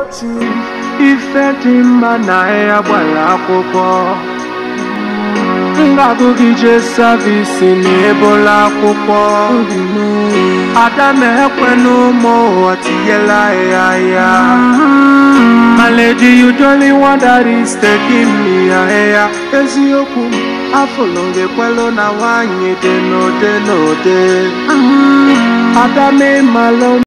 otu ife dị mma na ya gbara akwụkwọ. Ngagụgị je savisi na ebola akwụkwọ. Ada m ekwenụ ụmụ ụwa tinyela ya ya. Uh-huh. Maledi udoli you only want taking me ahịa eziokwu m afụlụ gị na nwaanyị dị n'ode n'ode uh-huh. ada m ịmalụ